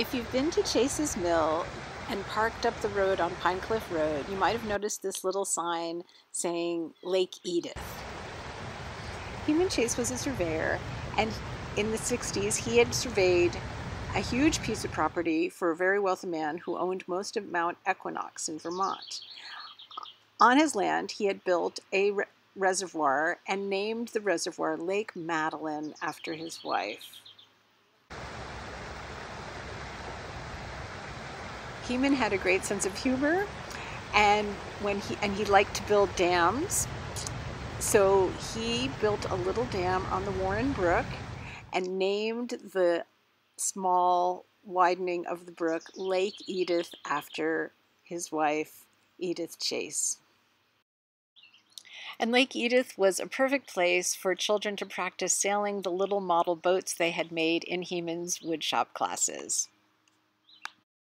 If you've been to Chase's Mill and parked up the road on Pine Cliff Road, you might have noticed this little sign saying Lake Edith. Heman Chase was a surveyor, and in the 60s he had surveyed a huge piece of property for a very wealthy man who owned most of Mount Equinox in Vermont. On his land, he had built a re- reservoir and named the reservoir Lake Madeline after his wife. Heman had a great sense of humor, and when he and he liked to build dams. So he built a little dam on the Warren Brook and named the small widening of the brook Lake Edith after his wife, Edith Chase. And Lake Edith was a perfect place for children to practice sailing the little model boats they had made in Heman's woodshop classes.